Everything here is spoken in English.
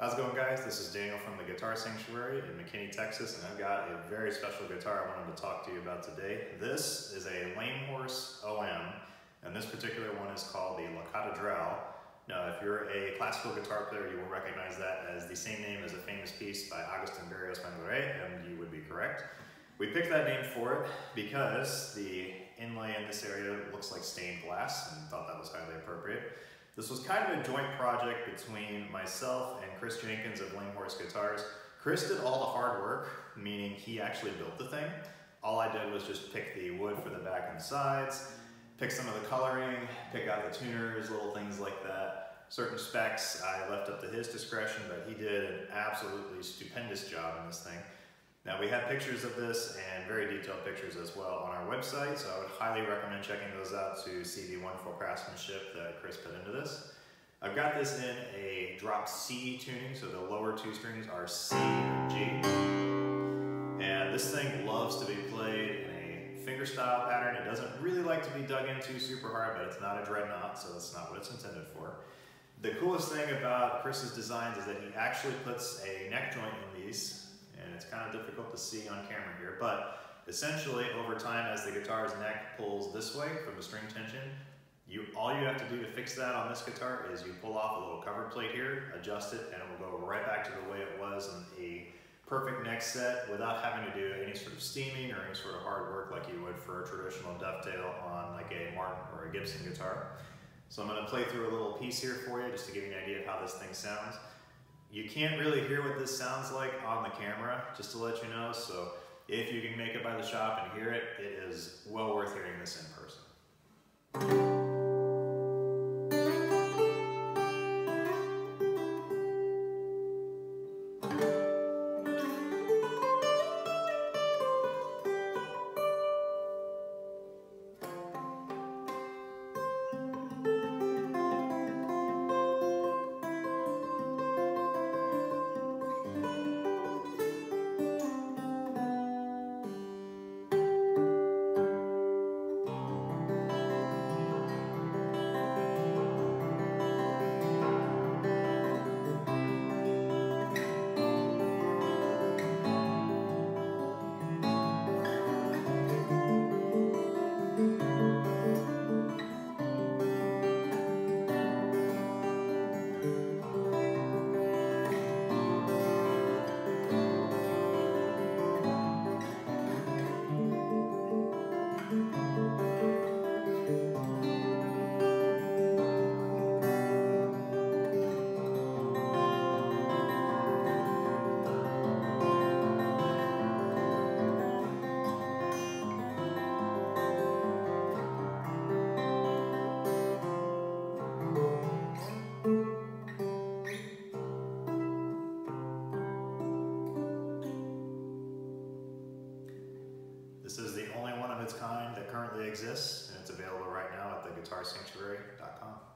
How's it going guys? This is Daniel from the Guitar Sanctuary in McKinney, Texas, and I've got a very special guitar I wanted to talk to you about today. This is a Lame Horse OM, and this particular one is called the La Catedral. Now, if you're a classical guitar player, you will recognize that as the same name as a famous piece by Agustin Barrios Mangore, and you would be correct. We picked that name for it because the inlay in this area looks like stained glass and thought that was highly appropriate. This was kind of a joint project between myself and Chris Jenkins of Lame Horse Guitars. Chris did all the hard work, meaning he actually built the thing. All I did was just pick the wood for the back and sides, pick some of the coloring, pick out the tuners, little things like that. Certain specs I left up to his discretion, but he did an absolutely stupendous job in this thing. Now we have pictures of this and very detailed pictures as well on our website, so I would highly recommend checking those out to see the wonderful craftsmanship that Chris put into this. I've got this in a drop C tuning, so the lower two strings are C and G. And this thing loves to be played in a fingerstyle pattern. It doesn't really like to be dug into super hard, but it's not a dreadnought, so that's not what it's intended for. The coolest thing about Chris's designs is that he actually puts a neck joint in these and it's kind of to see on camera here, but essentially over time as the guitar's neck pulls this way from the string tension, you all you have to do to fix that on this guitar is you pull off a little cover plate here, adjust it, and it will go right back to the way it was in a perfect neck set without having to do any sort of steaming or any sort of hard work like you would for a traditional dovetail on like a Martin or a Gibson guitar. So I'm going to play through a little piece here for you just to give you an idea of how this thing sounds. You can't really hear what this sounds like on the camera, just to let you know. So if you can make it by the shop and hear it, it is well worth hearing this in person. Of its kind that currently exists, and it's available right now at theguitarsanctuary.com.